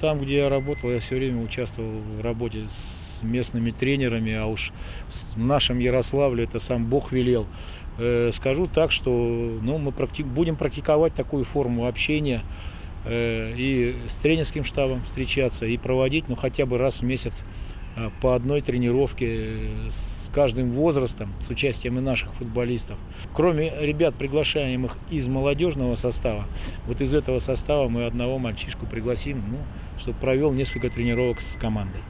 Там, где я работал, я все время участвовал в работе с местными тренерами, а уж в нашем Ярославле это сам Бог велел. Э, скажу так, что ну, мы практи будем практиковать такую форму общения э, и с тренерским штабом встречаться, и проводить ну, хотя бы раз в месяц по одной тренировке с каждым возрастом, с участием и наших футболистов. Кроме ребят, приглашаемых из молодежного состава, вот из этого состава мы одного мальчишку пригласим, ну, чтобы провел несколько тренировок с командой.